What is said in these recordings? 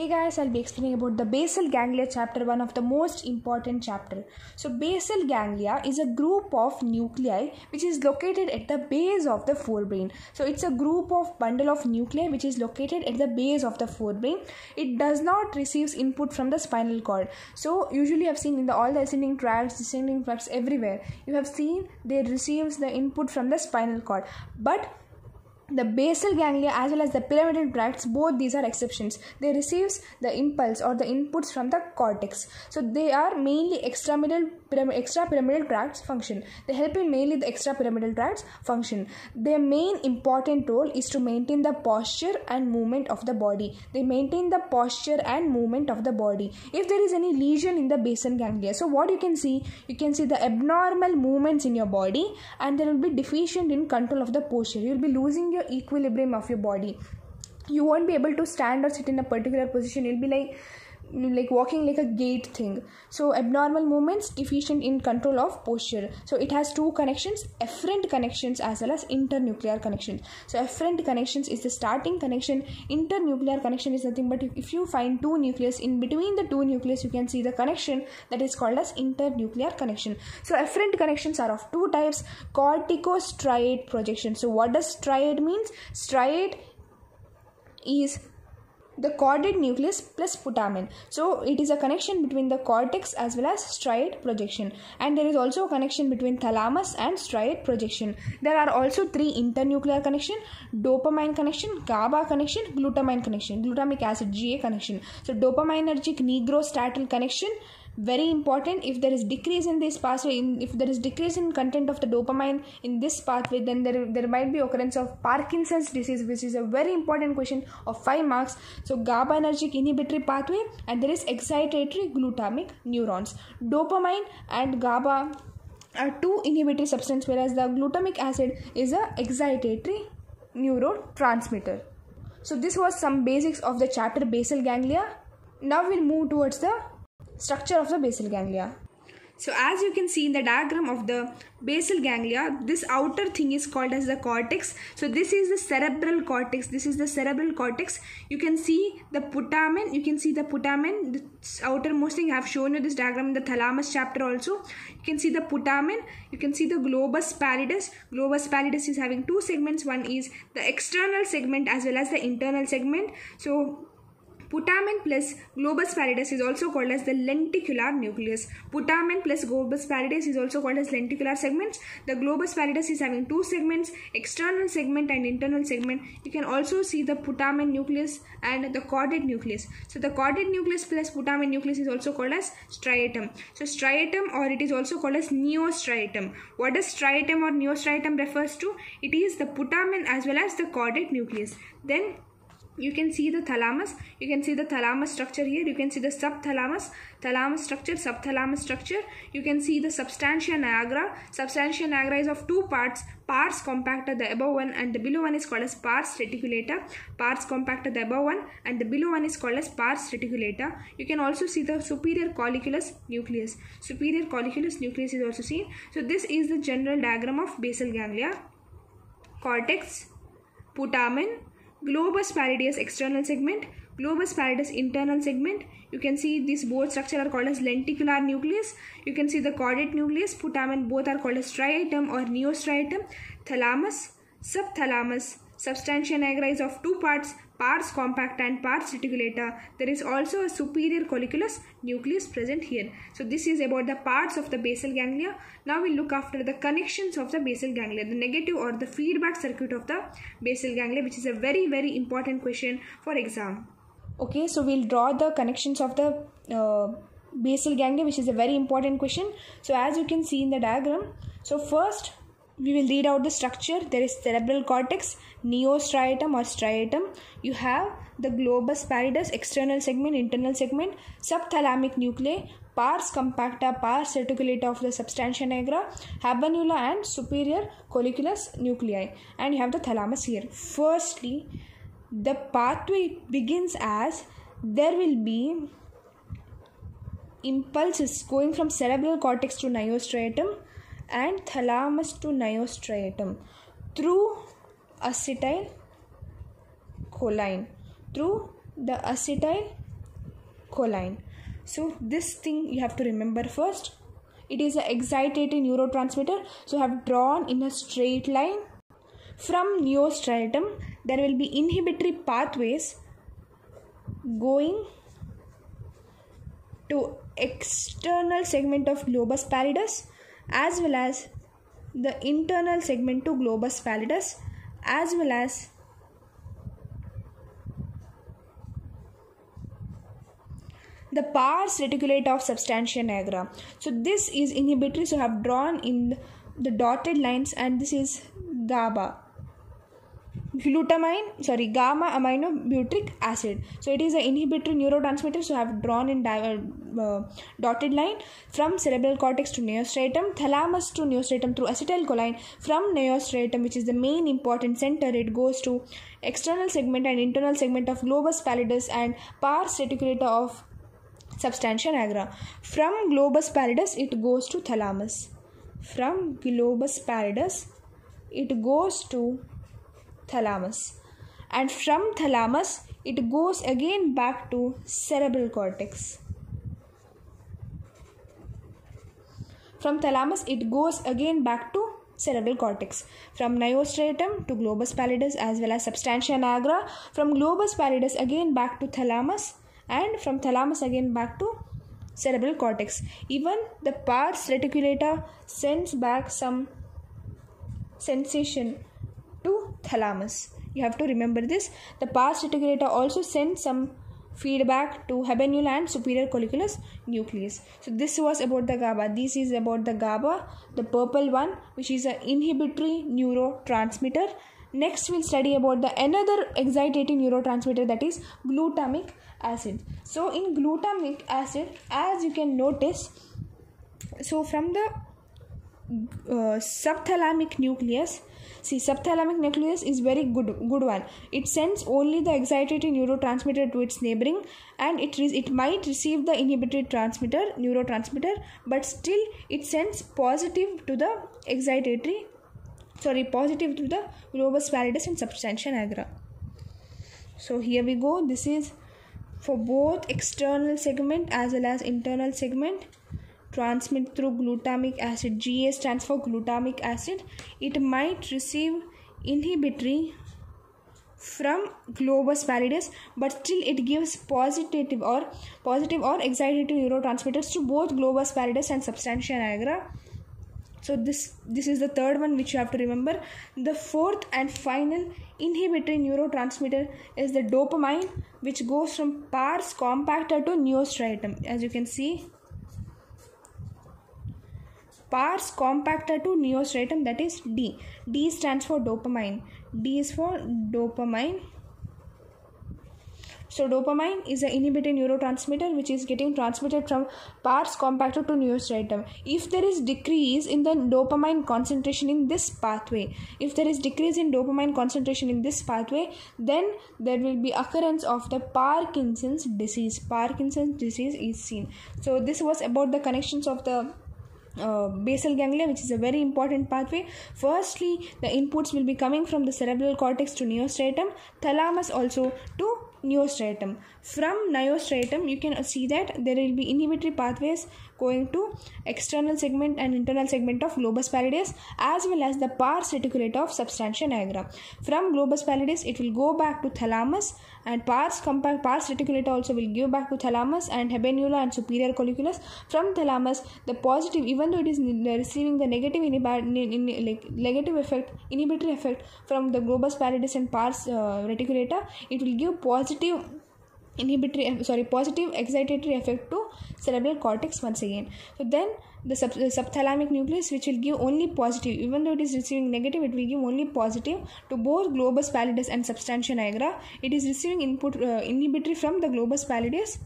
Hey guys, I'll be explaining about the basal ganglia chapter, one of the most important chapter. So basal ganglia is a group of nuclei which is located at the base of the forebrain. So it's a group of bundle of nuclei which is located at the base of the forebrain. It does not receives input from the spinal cord. So usually I've seen in the all the ascending tracts, descending tracts everywhere. You have seen they receives the input from the spinal cord. But the basal ganglia as well as the pyramidal tracts both these are exceptions. They receives the impulse or the inputs from the cortex. So they are mainly extramidal pyramid, extra pyramidal tracts function. They help in mainly the extra pyramidal tracts function. Their main important role is to maintain the posture and movement of the body. They maintain the posture and movement of the body. If there is any lesion in the basal ganglia so what you can see? You can see the abnormal movements in your body and there will be deficient in control of the posture. You will be losing your equilibrium of your body. You won't be able to stand or sit in a particular position. You'll be like like walking like a gait thing. So abnormal movements deficient in control of posture. So it has two connections efferent connections as well as internuclear connections so efferent connections is the starting connection internuclear connection is nothing but if you find two nucleus in between the two nucleus you can see the connection that is called as internuclear connection. So efferent connections are of two types corticostriate projection. So what does striate means? Striate is the caudate nucleus plus putamen. So it is a connection between the cortex as well as striate projection and there is also a connection between thalamus and striate projection. There are also three internuclear connection, dopamine connection, GABA connection, glutamine connection, glutamic acid GA connection. So dopaminergic nigrostriatal connection very important. If there is decrease in this pathway in, if there is decrease in content of the dopamine in this pathway then there, there might be occurrence of parkinson's disease which is a very important question of 5 marks. So gabaergic inhibitory pathway and there is excitatory glutamic neurons. Dopamine and gaba are two inhibitory substance whereas the glutamic acid is a excitatory neurotransmitter. So this was some basics of the chapter basal ganglia. Now we'll move towards the structure of the basal ganglia. So as you can see in the diagram of the basal ganglia, this outer thing is called as the cortex. So this is the cerebral cortex. This is the cerebral cortex. You can see the putamen. You can see the putamen. The outermost thing I have shown you this diagram in the thalamus chapter also. You can see the putamen. You can see the globus pallidus. Globus pallidus is having two segments. One is the external segment as well as the internal segment. So Putamen plus globus pallidus is also called as the lenticular nucleus. Putamen plus globus pallidus is also called as lenticular segments. The globus pallidus is having two segments, external segment and internal segment. You can also see the putamen nucleus and the caudate nucleus. So the caudate nucleus plus putamen nucleus is also called as striatum. So striatum or it is also called as neostriatum. What does striatum or neostriatum refers to? It is the putamen as well as the caudate nucleus. Then you can see the thalamus. You can see the thalamus structure here. You can see the subthalamus. Thalamus structure subthalamus structure. You can see the substantia nigra substantia nigra is of two parts. Pars compacta the above one and the below one is called as pars reticulata pars compacta the above one and the below one is called as pars reticulata you can also see the superior colliculus nucleus. Superior colliculus nucleus is also seen. So this is the general diagram of basal ganglia. Cortex putamen globus pallidus external segment globus pallidus internal segment. You can see these both structure are called as lenticular nucleus. You can see the caudate nucleus. Putamen both are called as striatum or neostriatum. Thalamus subthalamus. Substantia nigra is of two parts pars compacta and pars reticulata there is also a superior colliculus nucleus present here. So this is about the parts of the basal ganglia. Now we'll look after the connections of the basal ganglia the negative or the feedback circuit of the basal ganglia which is a very very important question for exam. Okay so we'll draw the connections of the uh, basal ganglia which is a very important question. So as you can see in the diagram so first we will read out the structure. There is cerebral cortex neostriatum or striatum. You have the globus pallidus external segment internal segment subthalamic nuclei pars compacta pars reticulata of the substantia nigra habenula and superior colliculus nuclei. And you have the thalamus here. Firstly the pathway begins as there will be impulses going from cerebral cortex to neostriatum and thalamus to neostriatum through acetyl choline through the acetyl choline. So this thing you have to remember first. It is an excitatory neurotransmitter. So I have drawn in a straight line from neostriatum. There will be inhibitory pathways going to external segment of globus pallidus as well as the internal segment to globus pallidus as well as the pars reticulata of substantia nigra. So this is inhibitory. So I have drawn in the dotted lines and this is GABA. Glutamine, sorry, gamma amino butyric acid. So it is an inhibitory neurotransmitter. So I have drawn in uh, dotted line from cerebral cortex to neostriatum, thalamus to neostriatum through acetylcholine. From neostriatum, which is the main important center, it goes to external segment and internal segment of globus pallidus and pars reticulata of substantia nigra. From globus pallidus, it goes to thalamus. From globus pallidus, it goes to thalamus. And from thalamus, it goes again back to cerebral cortex. From thalamus, it goes again back to cerebral cortex. From neostriatum to globus pallidus as well as substantia nigra. From globus pallidus again back to thalamus and from thalamus again back to cerebral cortex. Even the pars reticulata sends back some sensation thalamus. You have to remember this. The pars reticulata also sends some feedback to habenula and superior colliculus nucleus. So this was about the GABA. This is about the GABA, the purple one, which is an inhibitory neurotransmitter. Next, we'll study about the another excitating neurotransmitter that is glutamic acid so in glutamic acid as you can notice so from the uh, subthalamic nucleus see subthalamic nucleus is very good good one. It sends only the excitatory neurotransmitter to its neighboring and it re- it might receive the inhibitory transmitter neurotransmitter but still it sends positive to the excitatory sorry positive to the globus pallidus and substantia nigra. So here we go. This is for both external segment as well as internal segment transmit through glutamic acid ga stands for glutamic acid. It might receive inhibitory from globus pallidus but still it gives positive or positive or excitatory neurotransmitters to both globus pallidus and substantia nigra so this this is the third one which you have to remember. The fourth and final inhibitory neurotransmitter is the dopamine which goes from pars compacta to neostriatum as you can see pars compacta to neostriatum that is d d stands for dopamine d is for dopamine so dopamine is an inhibiting neurotransmitter which is getting transmitted from pars compacta to neostriatum. If there is decrease in the dopamine concentration in this pathway, if there is decrease in dopamine concentration in this pathway, then there will be occurrence of the Parkinson's disease. Parkinson's disease is seen. So this was about the connections of the uh, basal ganglia which is a very important pathway firstly the inputs will be coming from the cerebral cortex to neostriatum thalamus also to neostriatum. From neostriatum, you can see that there will be inhibitory pathways going to external segment and internal segment of globus pallidus as well as the pars reticulata of substantia nigra. From globus pallidus, it will go back to thalamus and pars compact pars reticulata also will give back to thalamus and habenula and superior colliculus. From thalamus, the positive, even though it is receiving the negative inhib- like negative effect, inhibitory effect from the globus pallidus and pars uh, reticulata, it will give positive inhibitory sorry positive excitatory effect to cerebral cortex once again. So then the, sub, the subthalamic nucleus which will give only positive even though it is receiving negative it will give only positive to both globus pallidus and substantia nigra. It is receiving input uh, inhibitory from the globus pallidus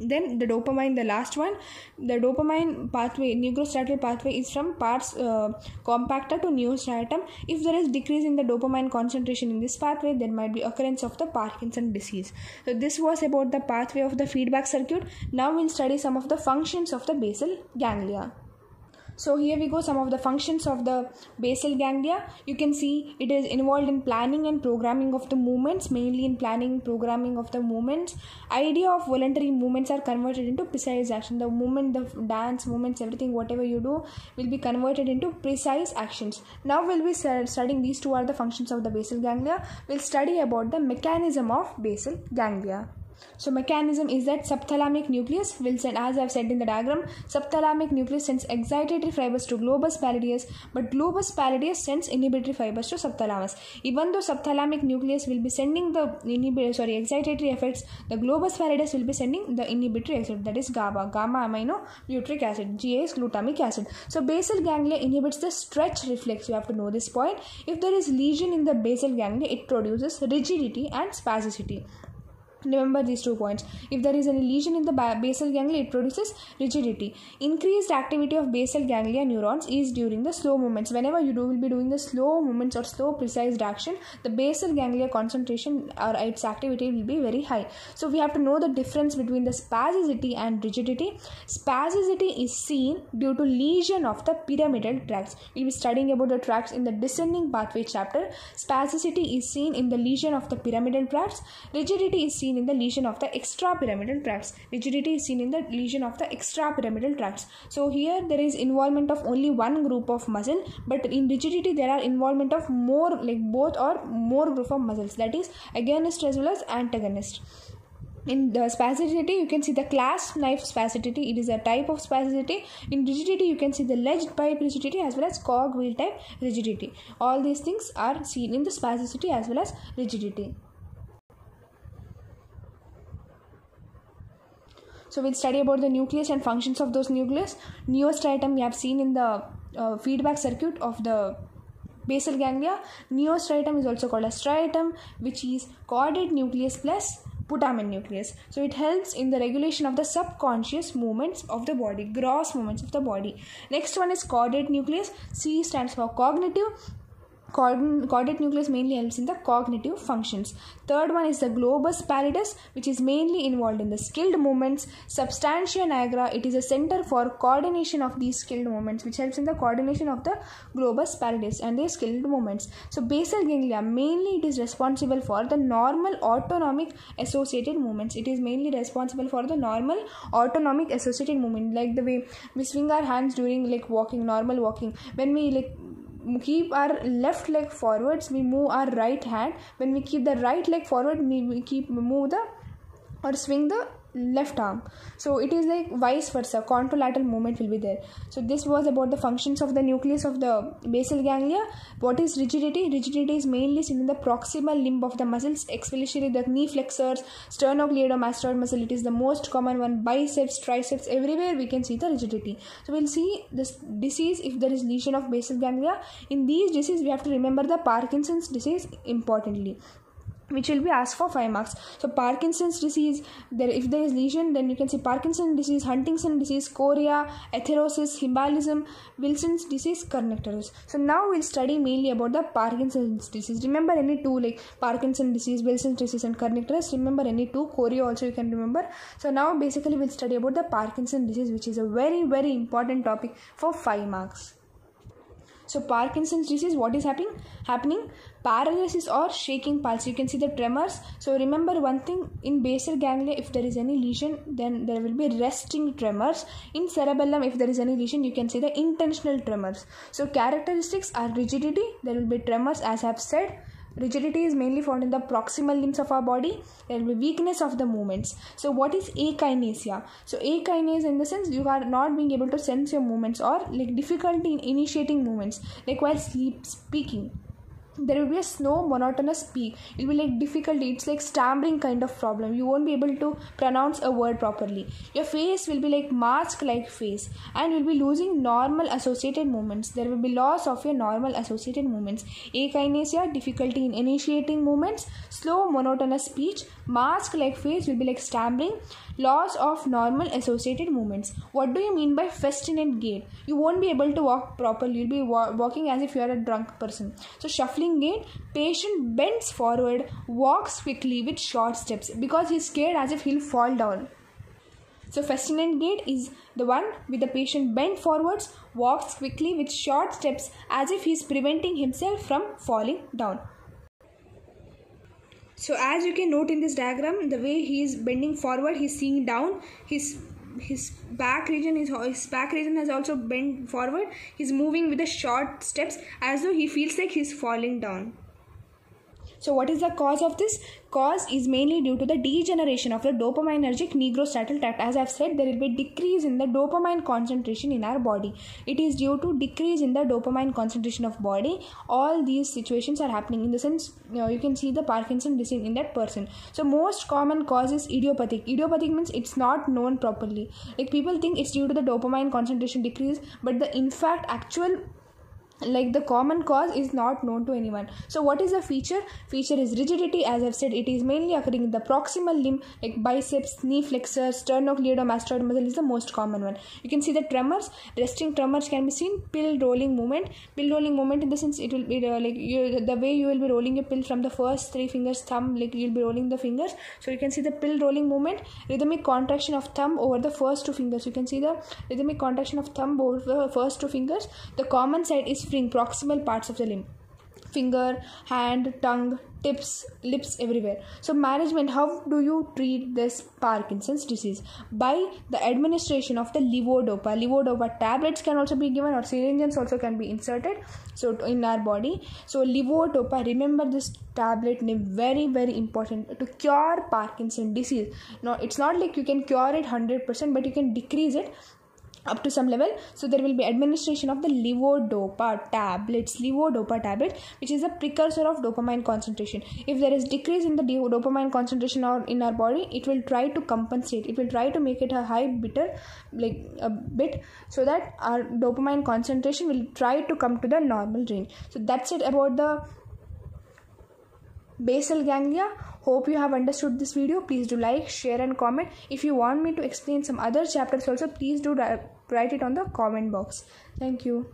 then the dopamine the last one. The dopamine pathway neurostriatal pathway is from pars uh, compacta to neostriatum. If there is decrease in the dopamine concentration in this pathway there might be occurrence of the parkinson disease. So this was about the pathway of the feedback circuit. Now we'll study some of the functions of the basal ganglia so here we go some of the functions of the basal ganglia. You can see it is involved in planning and programming of the movements mainly in planning programming of the movements. Idea of voluntary movements are converted into precise action. The movement the dance movements everything whatever you do will be converted into precise actions. Now we'll be studying these two are the functions of the basal ganglia. We'll study about the mechanism of basal ganglia so mechanism is that subthalamic nucleus will send, as I've said in the diagram, subthalamic nucleus sends excitatory fibers to globus pallidus, but globus pallidus sends inhibitory fibers to subthalamus. Even though subthalamic nucleus will be sending the inhibitory, sorry, excitatory effects, the globus pallidus will be sending the inhibitory effect, that is GABA, gamma amino butyric acid, GA is glutamic acid. So basal ganglia inhibits the stretch reflex. You have to know this point. If there is lesion in the basal ganglia, it produces rigidity and spasticity remember these two points. If there is any lesion in the basal ganglia it produces rigidity. Increased activity of basal ganglia neurons is during the slow movements. Whenever you do will be doing the slow movements or slow precise action the basal ganglia concentration or its activity will be very high. So we have to know the difference between the spasticity and rigidity. Spasticity is seen due to lesion of the pyramidal tracts. We'll be studying about the tracts in the descending pathway chapter. Spasticity is seen in the lesion of the pyramidal tracts. Rigidity is seen seen in the lesion of the extrapyramidal tracts. Rigidity is seen in the lesion of the extrapyramidal tracts. So here there is involvement of only one group of muscle, but in rigidity there are involvement of more like both or more group of muscles. That is agonist as well as antagonist in the spasticity you can see the clasp knife spasticity it is a type of spasticity in rigidity you can see the lead pipe rigidity as well as cog wheel type rigidity all these things are seen in the spasticity as well as rigidity So we'll study about the nucleus and functions of those nucleus. Neostriatum we have seen in the uh, feedback circuit of the basal ganglia. Neostriatum is also called a striatum which is caudate nucleus plus putamen nucleus. So it helps in the regulation of the subconscious movements of the body, gross movements of the body. Next one is caudate nucleus. C stands for cognitive Caudate nucleus mainly helps in the cognitive functions. Third one is the globus pallidus, which is mainly involved in the skilled movements. Substantia nigra, it is a center for coordination of these skilled movements, which helps in the coordination of the globus pallidus and their skilled movements. So basal ganglia, mainly it is responsible for the normal autonomic associated movements. It is mainly responsible for the normal autonomic associated movement, like the way we swing our hands during like walking, normal walking. When we like keep our left leg forwards we move our right hand. When we keep the right leg forward we keep move the or swing the left arm. So it is like vice versa. Contralateral movement will be there. So this was about the functions of the nucleus of the basal ganglia. What is rigidity? Rigidity is mainly seen in the proximal limb of the muscles especially the knee flexors sternocleidomastoid muscle. It is the most common one. Biceps triceps everywhere we can see the rigidity. So we'll see this disease if there is lesion of basal ganglia. In these disease we have to remember the parkinson's disease importantly which will be asked for 5 marks. So parkinson's disease there if there is lesion then you can see parkinson's disease huntington disease chorea athetosis hibalism wilson's disease kernicterus so now we'll study mainly about the parkinson's disease. Remember any two like parkinson's disease wilson's disease and kernicterus remember any two? Chorea also you can remember. So now basically we'll study about the parkinson's disease which is a very very important topic for 5 marks so Parkinson's disease, what is happening? Happening paralysis or shaking palsy. You can see the tremors. So remember one thing in basal ganglia, if there is any lesion, then there will be resting tremors. In cerebellum, if there is any lesion, you can see the intentional tremors. So characteristics are rigidity. There will be tremors, as I have said rigidity is mainly found in the proximal limbs of our body there will be weakness of the movements. So what is akinesia? So akinesia in the sense you are not being able to sense your movements or like difficulty in initiating movements. Like while sleep speaking there will be a slow monotonous speak. It will be like difficulty it's like stammering kind of problem. You won't be able to pronounce a word properly. Your face will be like mask like face and you'll be losing normal associated movements there will be loss of your normal associated movements akinesia difficulty in initiating movements slow monotonous speech. Mask like face will be like stammering. Loss of normal associated movements what do you mean by festinate gait you won't be able to walk properly. You'll be wa- walking as if you are a drunk person. So shuffling patient bends forward walks quickly with short steps because he's scared as if he'll fall down So Festinant gait is the one with the patient bent forwards, walks quickly with short steps as if he is preventing himself from falling down. So as you can note in this diagram, the way he is bending forward, he is seeing down, his his back region is his back region has also bent forward. He's moving with the short steps as though he feels like he's falling down. So, what is the cause of this? Cause is mainly due to the degeneration of the dopaminergic nigrostriatal tract. As I've said, there will be decrease in the dopamine concentration in our body. It is due to decrease in the dopamine concentration of body. All these situations are happening in the sense you, know, you can see the Parkinson disease in that person. So, most common cause is idiopathic. Idiopathic means it's not known properly. Like people think it's due to the dopamine concentration decrease, but the in fact actual like the common cause is not known to anyone. So what is the feature? Feature is rigidity. As i've said it is mainly occurring in the proximal limb like biceps knee flexors sternocleidomastoid muscle is the most common one. You can see the tremors. Resting tremors can be seen. Pill rolling movement. Pill rolling movement in the sense it will be uh, like you, the way you will be rolling your pill from the first three fingers thumb like you'll be rolling the fingers. So you can see the pill rolling movement rhythmic contraction of thumb over the first two fingers. You can see the rhythmic contraction of thumb over the first two fingers. The common side is spring proximal parts of the limb finger hand tongue tips lips everywhere. So management how do you treat this parkinson's disease? By the administration of the levodopa. Levodopa tablets can also be given or syringes also can be inserted so in our body. So levodopa remember this tablet name very very important to cure parkinson disease. No it's not like you can cure it 100% but you can decrease it up to some level. So there will be administration of the levodopa tablets levodopa tablet which is a precursor of dopamine concentration. If there is decrease in the dopamine concentration or in our body it will try to compensate. It will try to make it a high bitter like a bit so that our dopamine concentration will try to come to the normal range. So that's it about the basal ganglia hope you have understood this video. Please do like share and comment. If you want me to explain some other chapters also please do write it on the comment box. Thank you